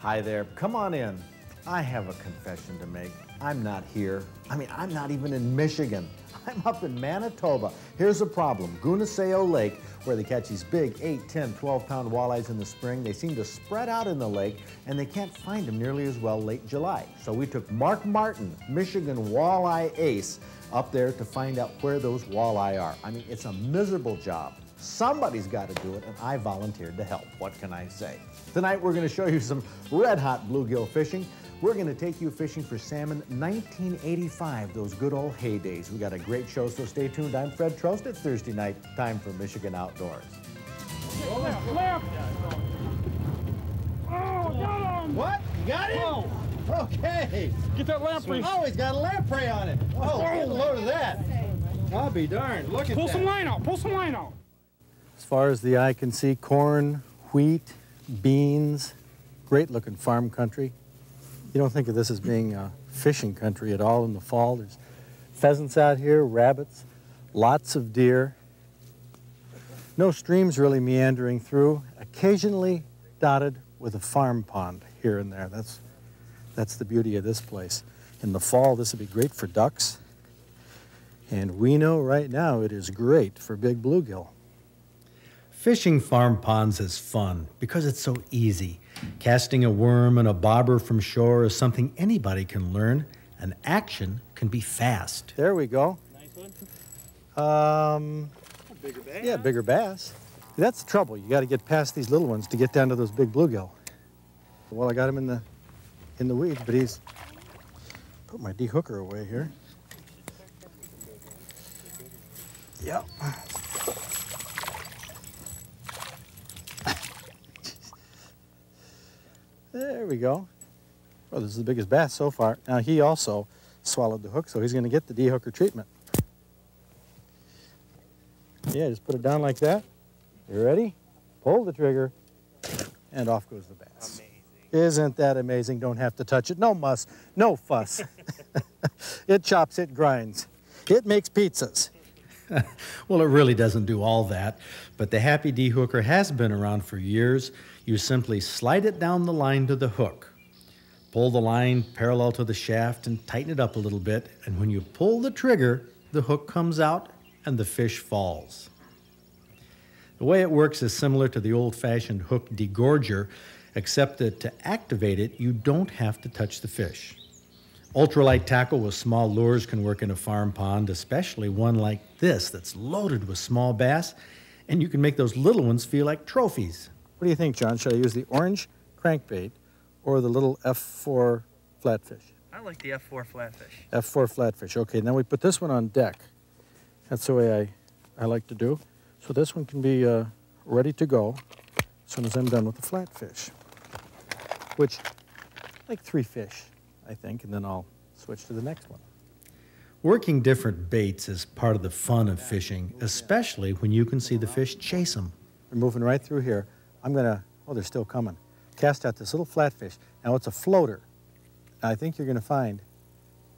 Hi there. Come on in. I have a confession to make. I'm not here. I mean, I'm not even in Michigan. I'm up in Manitoba. Here's the problem. Gunisao Lake, where they catch these big 8, 10, 12 pound walleyes in the spring, they seem to spread out in the lake and they can't find them nearly as well late July. So we took Mark Martin, Michigan walleye ace, up there to find out where those walleye are. I mean, it's a miserable job. Somebody's got to do it, and I volunteered to help. What can I say? Tonight, we're going to show you some red hot bluegill fishing. We're going to take you fishing for salmon 1985, those good old heydays. We got a great show, so stay tuned. I'm Fred Trost. It's Thursday night, time for Michigan Outdoors. Left, left. Oh, got him. What? You got it? Whoa. Okay. Get that lamprey. Oh, he's got a lamprey on it. Oh, get a load of that. I'll be darned. Look at Pull that. some line out. Pull some line out. Far as the eye can see, corn, wheat, beans, great looking farm country. You don't think of this as being a fishing country at all in the fall. There's pheasants out here, rabbits, lots of deer. No streams really meandering through, occasionally dotted with a farm pond here and there. That's, that's the beauty of this place. In the fall, this would be great for ducks. And we know right now it is great for big bluegill. Fishing farm ponds is fun because it's so easy. Casting a worm and a bobber from shore is something anybody can learn, and action can be fast. There we go. Nice one. Um, Bigger bag. yeah, bigger bass. That's the trouble. You got to get past these little ones to get down to those big bluegill. Well, I got him in the in the weeds, but he's put my dehooker away here. Yep. There we go. Well, this is the biggest bass so far. Now he also swallowed the hook, so he's going to get the dehooker treatment. Yeah, just put it down like that. You ready? Pull the trigger, and off goes the bass. Isn't that amazing? Don't have to touch it. No muss, no fuss. it chops, it grinds, it makes pizzas. Well, it really doesn't do all that, but the Happy D hooker has been around for years. You simply slide it down the line to the hook. Pull the line parallel to the shaft and tighten it up a little bit, and when you pull the trigger, the hook comes out and the fish falls. The way it works is similar to the old fashioned hook degorger, except that to activate it, you don't have to touch the fish. Ultralight tackle with small lures can work in a farm pond, especially one like this that's loaded with small bass, and you can make those little ones feel like trophies. What do you think, John? Should I use the orange crankbait or the little F4 flatfish? I like the F4 flatfish. F4 flatfish. Okay, now we put this one on deck. That's the way I, I like to do. So this one can be uh, ready to go as soon as I'm done with the flatfish. Which, like three fish, I think, and then I'll switch to the next one. Working different baits is part of the fun of fishing, especially when you can see the fish chase them. We're moving right through here. I'm gonna, oh, they're still coming. Cast out this little flatfish. Now it's a floater. I think you're gonna find,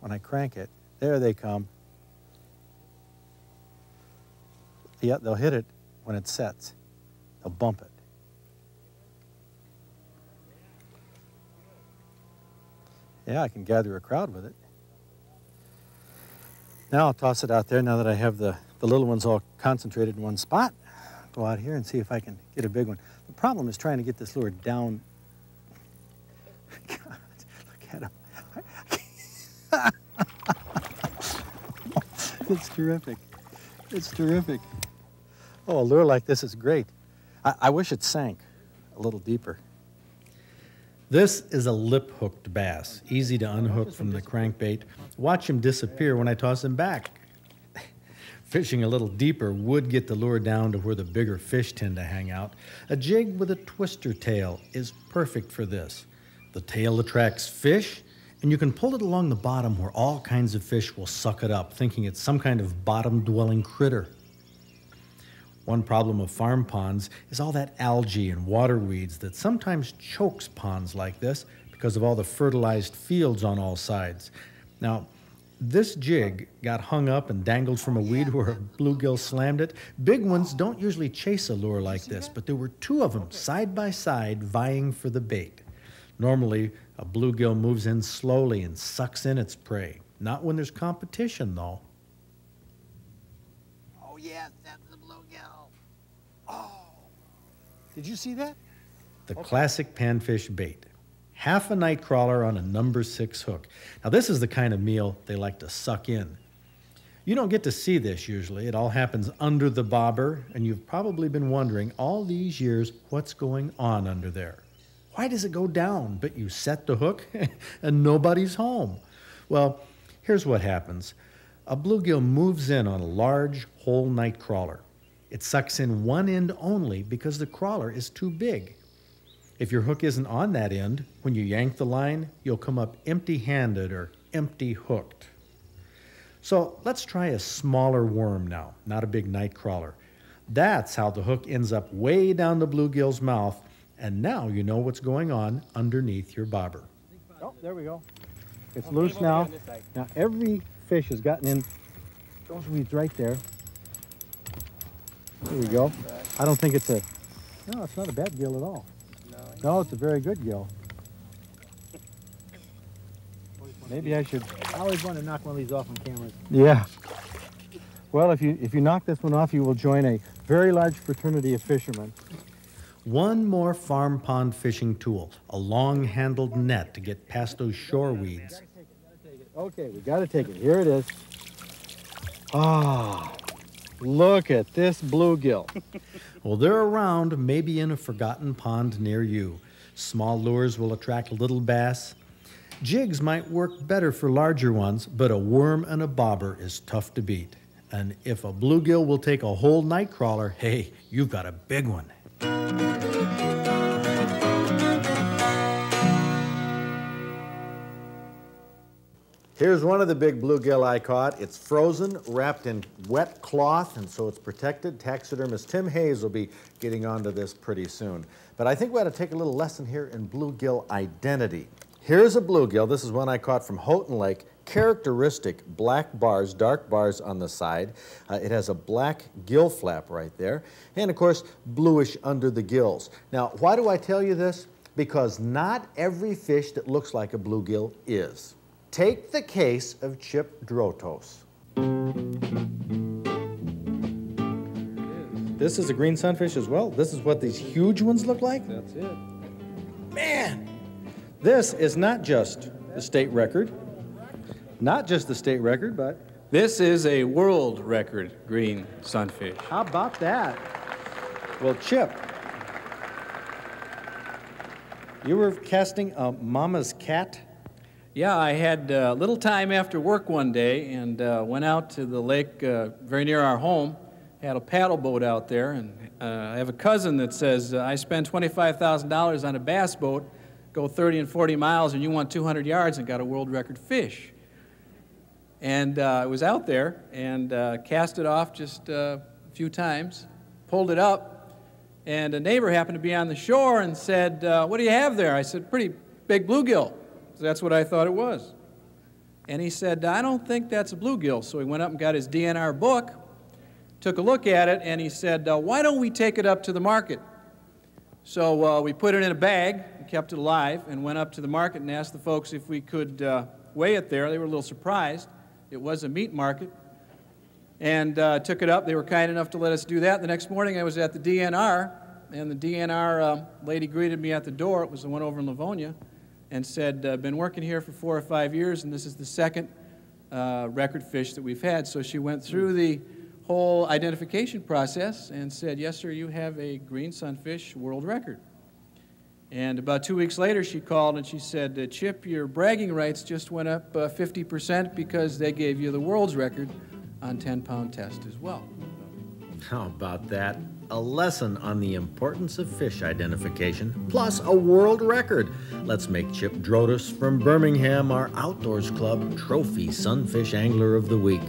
when I crank it, there they come. Yeah, they'll hit it when it sets. They'll bump it. Yeah, I can gather a crowd with it. Now I'll toss it out there now that I have the, the little ones all concentrated in one spot. Go out here and see if I can get a big one. Problem is trying to get this lure down. God, look at him. it's terrific. It's terrific. Oh, a lure like this is great. I, I wish it sank a little deeper. This is a lip hooked bass, easy to unhook from the crankbait. Watch him disappear when I toss him back. Fishing a little deeper would get the lure down to where the bigger fish tend to hang out. A jig with a twister tail is perfect for this. The tail attracts fish, and you can pull it along the bottom where all kinds of fish will suck it up, thinking it's some kind of bottom dwelling critter. One problem of farm ponds is all that algae and water weeds that sometimes chokes ponds like this because of all the fertilized fields on all sides. Now, this jig got hung up and dangled from a weed where a bluegill slammed it. Big ones don't usually chase a lure like this, but there were two of them side by side vying for the bait. Normally, a bluegill moves in slowly and sucks in its prey. Not when there's competition, though. Oh, yes, that's the bluegill. Oh. Did you see that? The classic panfish bait. Half a night crawler on a number six hook. Now, this is the kind of meal they like to suck in. You don't get to see this usually. It all happens under the bobber, and you've probably been wondering all these years what's going on under there. Why does it go down? But you set the hook and nobody's home. Well, here's what happens a bluegill moves in on a large whole night crawler. It sucks in one end only because the crawler is too big. If your hook isn't on that end, when you yank the line, you'll come up empty handed or empty hooked. So let's try a smaller worm now, not a big night crawler. That's how the hook ends up way down the bluegill's mouth, and now you know what's going on underneath your bobber. Oh, there we go. It's loose now. Now every fish has gotten in those weeds right there. There we go. I don't think it's a, no, it's not a bad gill at all. No, it's a very good gill. Maybe I should. I always want to knock one of these off on cameras. Yeah. Well, if you if you knock this one off, you will join a very large fraternity of fishermen. One more farm pond fishing tool, a long handled net to get past those shore weeds. Okay, we got to take it. Here it is. Ah, look at this bluegill. Well, they're around, maybe in a forgotten pond near you. Small lures will attract little bass. Jigs might work better for larger ones, but a worm and a bobber is tough to beat. And if a bluegill will take a whole night crawler, hey, you've got a big one. Here's one of the big bluegill I caught. It's frozen, wrapped in wet cloth, and so it's protected. Taxidermist Tim Hayes will be getting onto this pretty soon. But I think we ought to take a little lesson here in bluegill identity. Here's a bluegill. This is one I caught from Houghton Lake. Characteristic black bars, dark bars on the side. Uh, it has a black gill flap right there. And of course, bluish under the gills. Now, why do I tell you this? Because not every fish that looks like a bluegill is. Take the case of Chip Drotos. This is a green sunfish as well. This is what these huge ones look like. That's it. Man, this is not just the state record. Not just the state record, but This is a world record green sunfish. how about that? Well, Chip, you were casting a mama's cat? Yeah, I had a little time after work one day and uh, went out to the lake uh, very near our home. Had a paddle boat out there, and uh, I have a cousin that says, uh, I spend $25,000 on a bass boat, go 30 and 40 miles, and you want 200 yards and got a world record fish. And uh, I was out there and uh, cast it off just uh, a few times, pulled it up, and a neighbor happened to be on the shore and said, uh, What do you have there? I said, Pretty big bluegill. That's what I thought it was. And he said, I don't think that's a bluegill. So he went up and got his DNR book, took a look at it, and he said, uh, Why don't we take it up to the market? So uh, we put it in a bag and kept it alive and went up to the market and asked the folks if we could uh, weigh it there. They were a little surprised. It was a meat market. And uh, took it up. They were kind enough to let us do that. The next morning I was at the DNR, and the DNR uh, lady greeted me at the door. It was the one over in Livonia, and said, uh, Been working here for four or five years, and this is the second uh, record fish that we've had. So she went through the whole identification process and said, Yes, sir, you have a green sunfish world record. And about two weeks later, she called and she said, uh, Chip, your bragging rights just went up uh, 50% because they gave you the world's record on 10 pound test as well. How about that? A lesson on the importance of fish identification, plus a world record. Let's make Chip Drotus from Birmingham our Outdoors Club Trophy Sunfish Angler of the Week.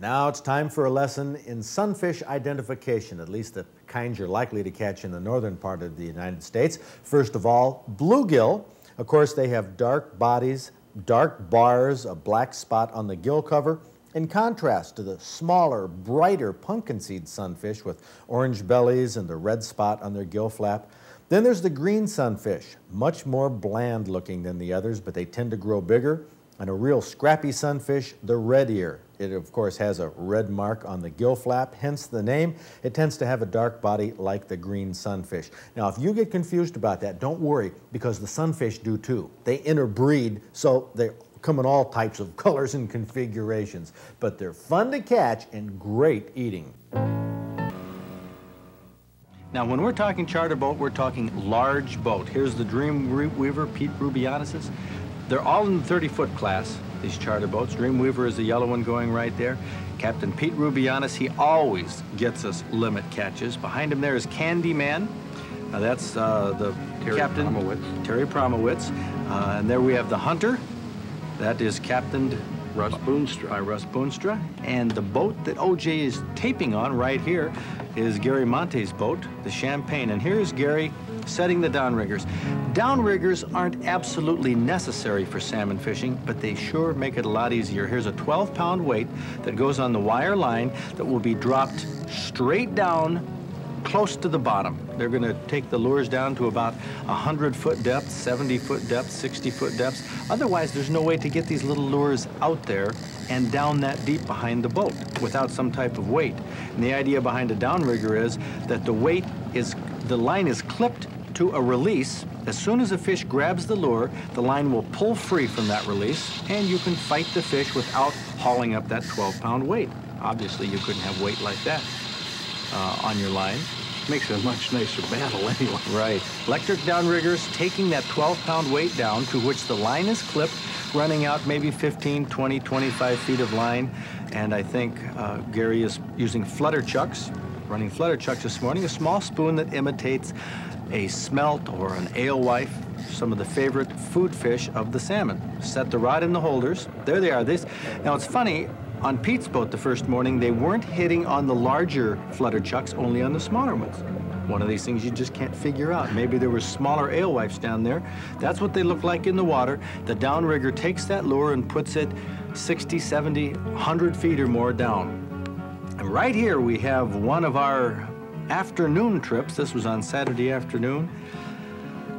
Now it's time for a lesson in sunfish identification, at least the kinds you're likely to catch in the northern part of the United States. First of all, bluegill. Of course, they have dark bodies, dark bars, a black spot on the gill cover. in contrast to the smaller, brighter pumpkin seed sunfish with orange bellies and the red spot on their gill flap. Then there's the green sunfish, much more bland looking than the others, but they tend to grow bigger. And a real scrappy sunfish, the red ear. It, of course, has a red mark on the gill flap, hence the name. It tends to have a dark body like the green sunfish. Now, if you get confused about that, don't worry, because the sunfish do too. They interbreed, so they come in all types of colors and configurations. But they're fun to catch and great eating. Now, when we're talking charter boat, we're talking large boat. Here's the Dreamweaver, Pete Rubianis's. They're all in the 30-foot class, these charter boats. Dreamweaver is the yellow one going right there. Captain Pete Rubianis, he always gets us limit catches. Behind him there is Candyman. Uh, that's uh, the Terry captain, Promowitz. Terry Promowitz. Uh, and there we have the Hunter. That is captained Russ Boonstra. by Russ Boonstra. And the boat that OJ is taping on right here is Gary Monte's boat, the Champagne. And here's Gary setting the downriggers. Downriggers aren't absolutely necessary for salmon fishing, but they sure make it a lot easier. Here's a 12-pound weight that goes on the wire line that will be dropped straight down close to the bottom. They're going to take the lures down to about 100-foot depth, 70-foot depth, 60-foot depths. Otherwise, there's no way to get these little lures out there and down that deep behind the boat without some type of weight. And the idea behind a downrigger is that the weight is, the line is clipped to a release. As soon as a fish grabs the lure, the line will pull free from that release, and you can fight the fish without hauling up that 12-pound weight. Obviously, you couldn't have weight like that uh, on your line. Makes it a much nicer battle anyway. Right. Electric downriggers taking that 12-pound weight down to which the line is clipped, running out maybe 15, 20, 25 feet of line. And I think uh, Gary is using flutter chucks, running flutter chucks this morning, a small spoon that imitates a smelt or an alewife, some of the favorite food fish of the salmon. Set the rod in the holders. There they are. This Now, it's funny, on Pete's boat the first morning, they weren't hitting on the larger flutter chucks, only on the smaller ones. One of these things you just can't figure out. Maybe there were smaller alewifes down there. That's what they look like in the water. The downrigger takes that lure and puts it 60, 70, 100 feet or more down. And right here we have one of our afternoon trips. This was on Saturday afternoon.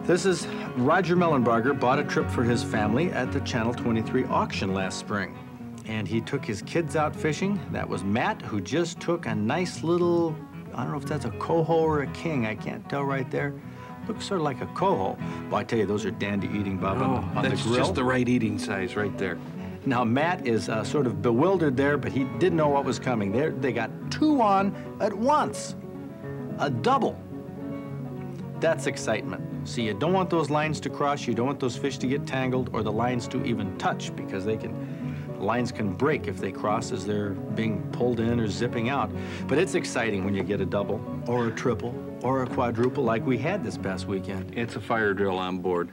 This is Roger Mellenbarger bought a trip for his family at the Channel 23 auction last spring. And he took his kids out fishing. That was Matt, who just took a nice little, I don't know if that's a coho or a king. I can't tell right there. Looks sort of like a coho. Well, I tell you, those are dandy eating, Bob, on, Oh, on the that's just the right eating size right there. Now, Matt is uh, sort of bewildered there, but he didn't know what was coming. There, they got two on at once, a double. That's excitement. See, you don't want those lines to cross, you don't want those fish to get tangled, or the lines to even touch, because they can, lines can break if they cross as they're being pulled in or zipping out. But it's exciting when you get a double, or a triple, or a quadruple like we had this past weekend. It's a fire drill on board.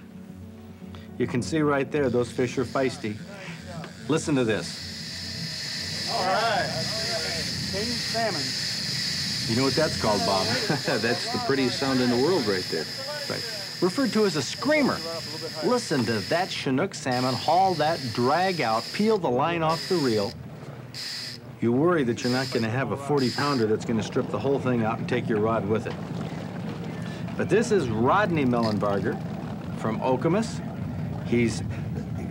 You can see right there, those fish are feisty. Listen to this. All right. King salmon. You know what that's called, Bob? That's the prettiest sound in the world right there. Right. Referred to as a screamer. Listen to that Chinook salmon haul that drag out, peel the line off the reel. You worry that you're not going to have a 40 pounder that's going to strip the whole thing out and take your rod with it. But this is Rodney Mellenbarger from Okemos. He's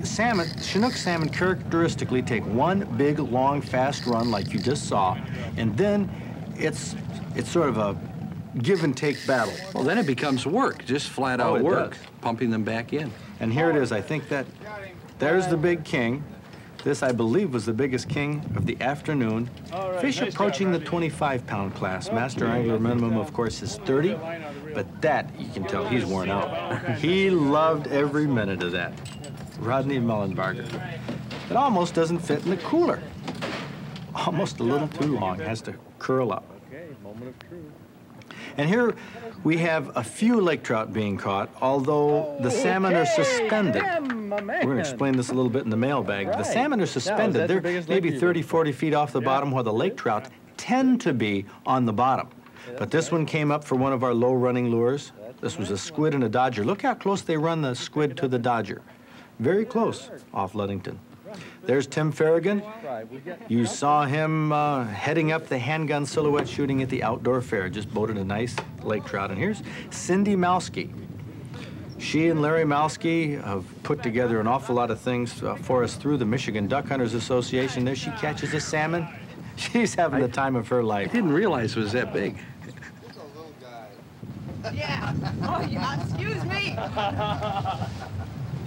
salmon, Chinook salmon characteristically take one big, long, fast run like you just saw, and then it's it's sort of a give and take battle. Well, then it becomes work, just flat Oh, out it work, does. pumping them back in. And here it is. I think that there's the big king. This, I believe, was the biggest king of the afternoon. Fish approaching the 25-pound class. Master angler minimum, of course, is 30, but that, you can tell he's worn out. he loved every minute of that. Rodney Mellenbarger. It almost doesn't fit in the cooler. Almost a little too long. Has to curl up. And here we have a few lake trout being caught, although the salmon are suspended. We're going to explain this a little bit in the mailbag. The salmon are suspended. They're maybe 30, 40 feet off the bottom, while the lake trout tend to be on the bottom. But this one came up for one of our low-running lures. This was a squid and a dodger. Look how close they run the squid to the dodger. Very close off Ludington. There's Tim Farragon. You saw him uh, heading up the handgun silhouette shooting at the outdoor fair. Just boated a nice lake trout. And here's Cindy Malski. She and Larry Malski have put together an awful lot of things uh, for us through the Michigan Duck Hunters Association. There she catches a salmon. She's having the time of her life. I didn't realize it was that big. Yeah. Oh, yeah. Excuse me.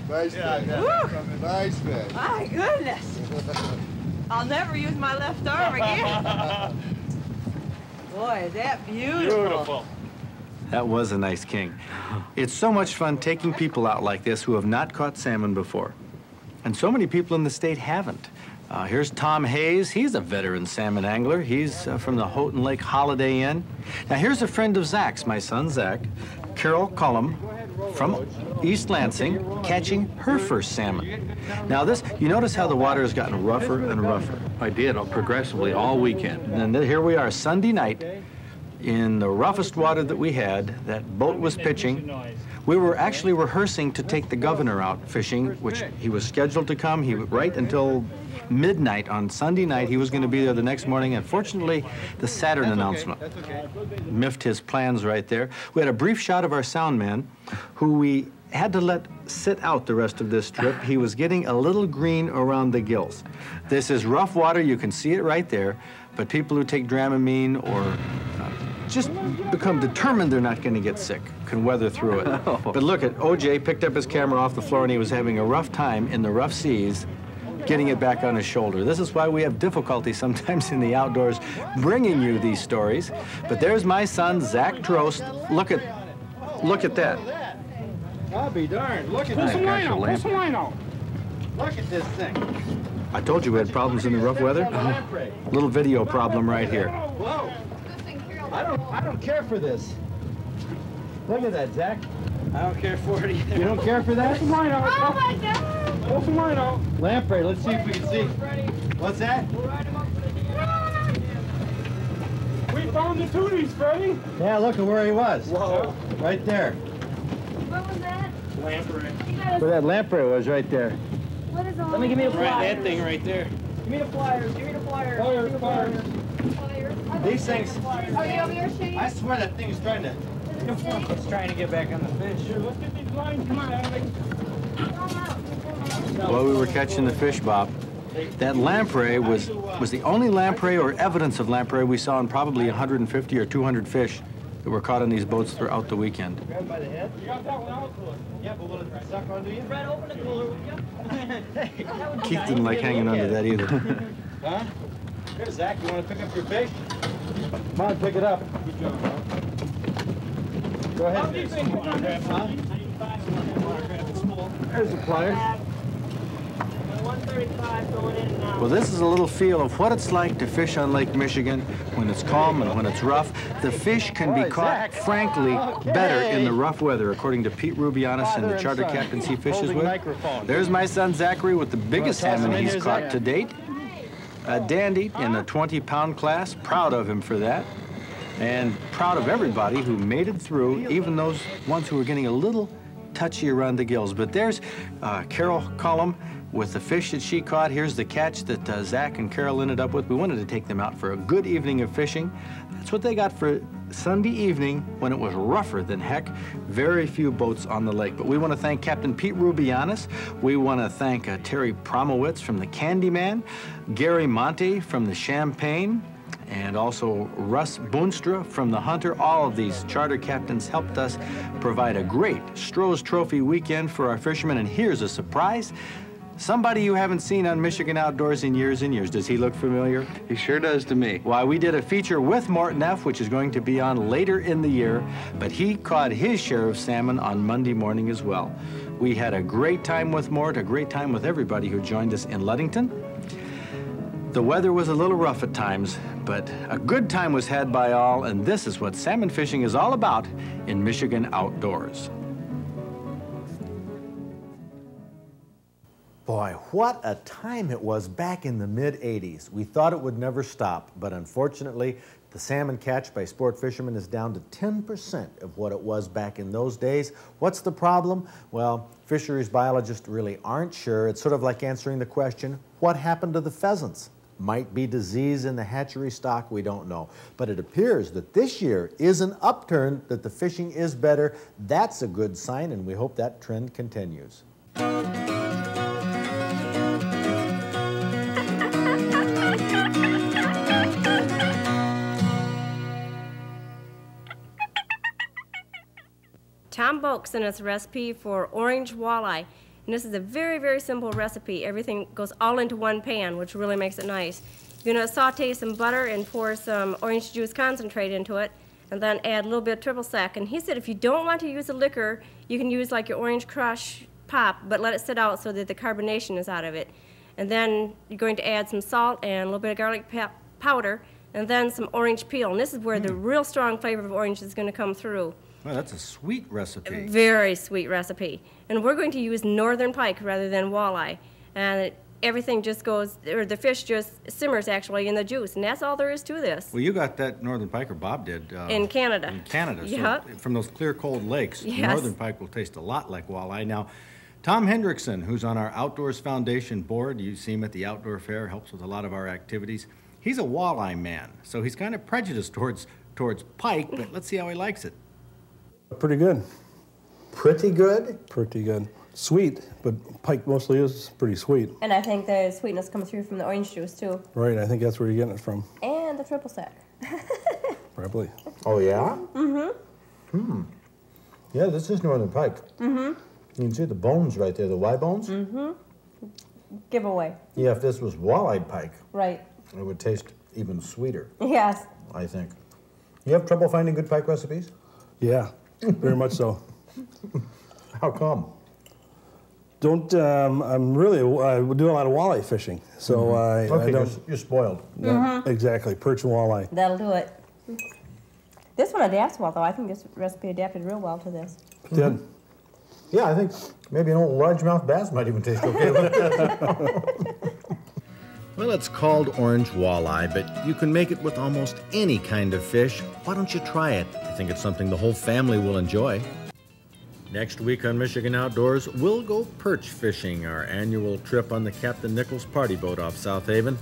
Nice fish. Woo. Nice fish. My goodness. I'll never use my left arm again. Boy, is that beautiful. That was a nice king. It's so much fun taking people out like this who have not caught salmon before. And so many people in the state haven't. Uh, here's Tom Hayes. He's a veteran salmon angler. He's uh, from the Houghton Lake Holiday Inn. Now, here's a friend of Zach's, my son Zach, Carol Cullum from East Lansing, catching her first salmon. Now, this, you notice how the water has gotten rougher and rougher. I did, uh, progressively all weekend. And then here we are, Sunday night, in the roughest water that we had. That boat was pitching. We were actually rehearsing to take the governor out fishing, which he was scheduled to come. He right until midnight on Sunday night. He was going to be there the next morning. And fortunately, the Saturn announcement miffed his plans right there. We had a brief shot of our sound man, who we had to let sit out the rest of this trip. He was getting a little green around the gills. This is rough water. You can see it right there. But people who take Dramamine or uh, just become determined they're not going to get sick can weather through it. But look at OJ picked up his camera off the floor and he was having a rough time in the rough seas getting it back on his shoulder. This is why we have difficulty sometimes in the outdoors bringing you these stories. But there's my son, Zach Trost. Look at, look at that. I'll be darned. Look at Pull that. some line out, pull some line out. Look at this thing. I told you we had problems in the rough weather. Little video problem right here. Whoa. I don't, I don't care for this. Look at that, Zach. I don't care for it either. You don't care for that? Pull some line out. Oh my God. Pull some line out. Lamprey, let's see if we can see. What's that? We found the tooties, Freddy. Yeah, look at where he was. Whoa. Right there. What was that? Lamprey. Where that lamprey was, right there. What is all Let me give me a this? flyer. that thing right there. Give me the flyers. Give me the flyers. Flyers, flyers. These things, Are oh, you over here, Shane? I swear that thing's trying to. It's trying to get back on the fish. Here, let's get these lines. Come on, Alex. While we were catching the fish, Bob, that lamprey was, was the only lamprey or evidence of lamprey we saw in probably 150 or 200 fish that were caught on these boats throughout the weekend. Grab him by the head. You got that one out cooler. Yeah, but will it suck onto you? Fred, open the cooler, will you? Keith didn't like hanging onto that either. Huh? Here, Zach, you want to pick up your fish? Come on, pick it up. Good job, Go ahead. Huh? There's the pliers. Well, this is a little feel of what it's like to fish on Lake Michigan when it's calm and when it's rough. The fish can be caught, frankly, better in the rough weather, according to Pete Rubianis and the charter captains he fishes with. There's my son Zachary with the biggest salmon he's caught to date. A dandy in the 20-pound class. Proud of him for that. And proud of everybody who made it through, even those ones who were getting a little touchy around the gills. But there's uh, Carol Cullum with the fish that she caught. Here's the catch that uh, Zach and Carol ended up with. We wanted to take them out for a good evening of fishing. That's what they got for Sunday evening when it was rougher than heck. Very few boats on the lake. But we want to thank Captain Pete Rubianis. We want to thank uh, Terry Promowitz from the Candyman, Gary Monte from the Champagne, and also Russ Boonstra from the Hunter. All of these charter captains helped us provide a great Stroh's Trophy weekend for our fishermen. And here's a surprise. Somebody you haven't seen on Michigan Outdoors in years and years. Does he look familiar? He sure does to me. Why, we did a feature with Morton F., which is going to be on later in the year, but he caught his share of salmon on Monday morning as well. We had a great time with Mort, a great time with everybody who joined us in Ludington. The weather was a little rough at times, but a good time was had by all, and this is what salmon fishing is all about in Michigan Outdoors. Boy, what a time it was back in the mid 80s. We thought it would never stop, but unfortunately, the salmon catch by sport fishermen is down to 10% of what it was back in those days. What's the problem? Well, fisheries biologists really aren't sure. It's sort of like answering the question what happened to the pheasants? Might be disease in the hatchery stock, we don't know. But it appears that this year is an upturn, that the fishing is better. That's a good sign, and we hope that trend continues. Tom Boak sent us a recipe for orange walleye. And this is a very, very simple recipe. Everything goes all into one pan, which really makes it nice. You're gonna saute some butter and pour some orange juice concentrate into it, and then add a little bit of triple sec. And he said if you don't want to use a liquor, you can use like your orange crush pop, but let it sit out so that the carbonation is out of it. And then you're going to add some salt and a little bit of garlic powder, and then some orange peel. And this is where the mm. real strong flavor of orange is gonna come through. Well, that's a sweet recipe. Very sweet recipe. And we're going to use northern pike rather than walleye. And it, everything just goes, or the fish just simmers actually in the juice. And that's all there is to this. Well, you got that northern pike, or Bob did. Uh, in Canada. In Canada. So from those clear, cold lakes, Yes. northern pike will taste a lot like walleye. Now, Tom Hendrickson, who's on our Outdoors Foundation board, you see him at the outdoor fair, helps with a lot of our activities. He's a walleye man, so he's kind of prejudiced towards towards pike, but let's see how he likes it. Pretty good. Pretty good? Pretty good. Sweet, but pike mostly is pretty sweet. And I think the sweetness comes through from the orange juice too. Right, I think that's where you're getting it from. And the triple sec. Probably. Oh, yeah? Mm-hmm. Hmm. Yeah, this is northern pike. Mm-hmm. You can see the bones right there, the Y bones. Mm-hmm. Giveaway. Yeah, if this was walleye pike, Right. it would taste even sweeter, Yes. I think. You have trouble finding good pike recipes? Yeah, very much so. How come? Don't, um, I'm really, I do a lot of walleye fishing, so Mhm. I, I don't. you're, you're spoiled. Yeah, Exactly, perch and walleye. That'll do it. This one adapts well, though. I think this recipe adapted real well to this. Did. Yeah, I think maybe an old largemouth bass might even taste okay. Well, it's called orange walleye, but you can make it with almost any kind of fish. Why don't you try it? I think it's something the whole family will enjoy. Next week on Michigan Outdoors, we'll go perch fishing, our annual trip on the Captain Nichols party boat off South Haven.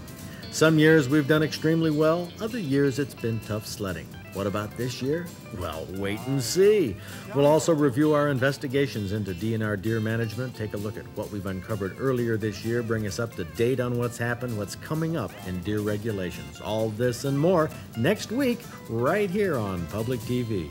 Some years we've done extremely well, other years it's been tough sledding. What about this year? Well, wait and see. We'll also review our investigations into DNR deer management, take a look at what we've uncovered earlier this year, bring us up to date on what's happened, what's coming up in deer regulations. All this and more next week, right here on Public TV.